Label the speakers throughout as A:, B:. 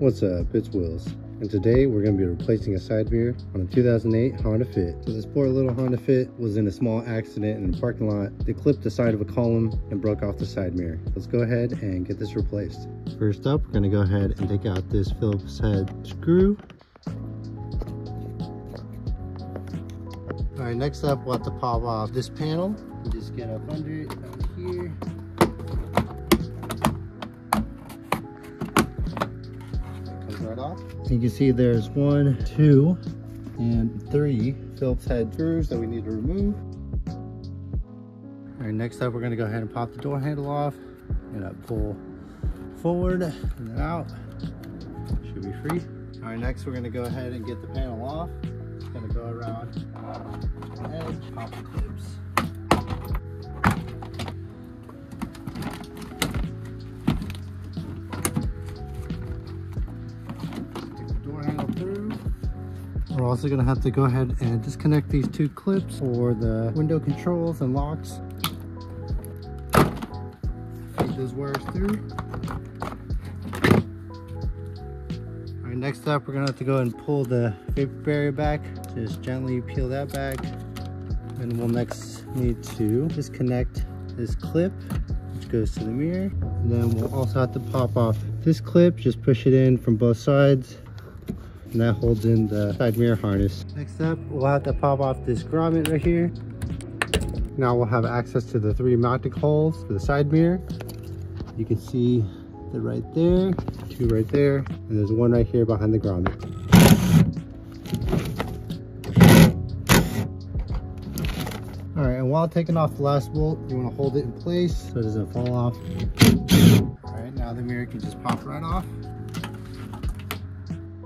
A: What's up, it's Wills, and today we're going to be replacing a side mirror on a 2008 Honda Fit. So this poor little Honda Fit was in a small accident in the parking lot. They clipped the side of a column and broke off the side mirror. Let's go ahead and get this replaced. First up, we're going to go ahead and take out this Phillips head screw. All right, next up, we'll have to pop off this panel. Just get up under it, down here. Off. You can see there's one, two, and three Phillips head screws that we need to remove. All right, next up, we're gonna go ahead and pop the door handle off. Gonna pull forward and then out. Should be free. All right, next we're gonna go ahead and get the panel off. It's gonna go around the edge, pop the clips. We're also gonna have to go ahead and disconnect these two clips for the window controls and locks. Feed those wires through. All right, next up, we're gonna have to go and pull the vapor barrier back. Just gently peel that back. And we'll next need to disconnect this clip, which goes to the mirror. And then we'll also have to pop off this clip, just push it in from both sides and that holds in the side mirror harness. Next up, we'll have to pop off this grommet right here. Now we'll have access to the three mounting holes for the side mirror. You can see the right there, two right there, and there's one right here behind the grommet. All right, and while taking off the last bolt, you want to hold it in place so it doesn't fall off. All right, now the mirror can just pop right off.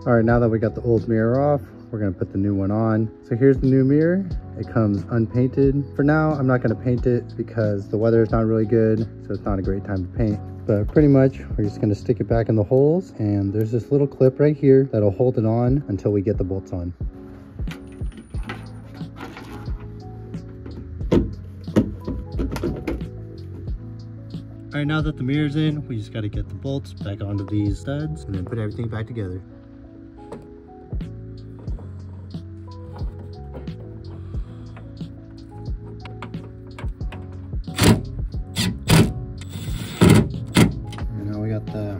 A: All right, now that we got the old mirror off, we're gonna put the new one on. So here's the new mirror. It comes unpainted. For now, I'm not gonna paint it because the weather is not really good, so it's not a great time to paint. But pretty much, we're just gonna stick it back in the holes, and there's this little clip right here that'll hold it on until we get the bolts on. All right, now that the mirror's in, we just gotta get the bolts back onto these studs and then put everything back together.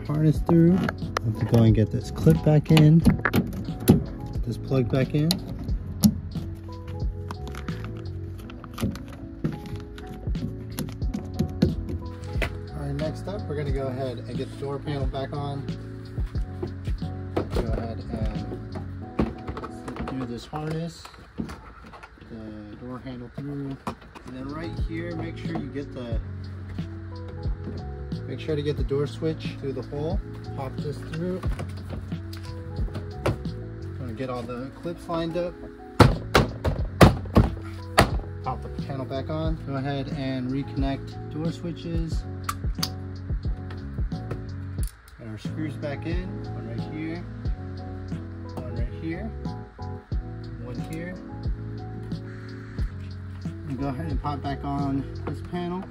A: Harness through. I have to go and get this clip back in, this plug back in. All right, next up, we're gonna go ahead and get the door panel back on. Go ahead and do this harness, the door handle through, and then right here, make sure you get the Make sure to get the door switch through the hole. Pop this through. Gonna get all the clips lined up. Pop the panel back on. Go ahead and reconnect door switches. Get our screws back in. One right here. One right here. One here. And go ahead and pop back on this panel.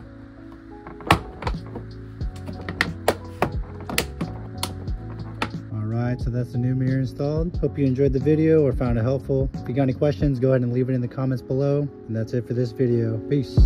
A: Alright, so that's the new mirror installed. Hope you enjoyed the video or found it helpful. If you got any questions, go ahead and leave it in the comments below. And that's it for this video. Peace.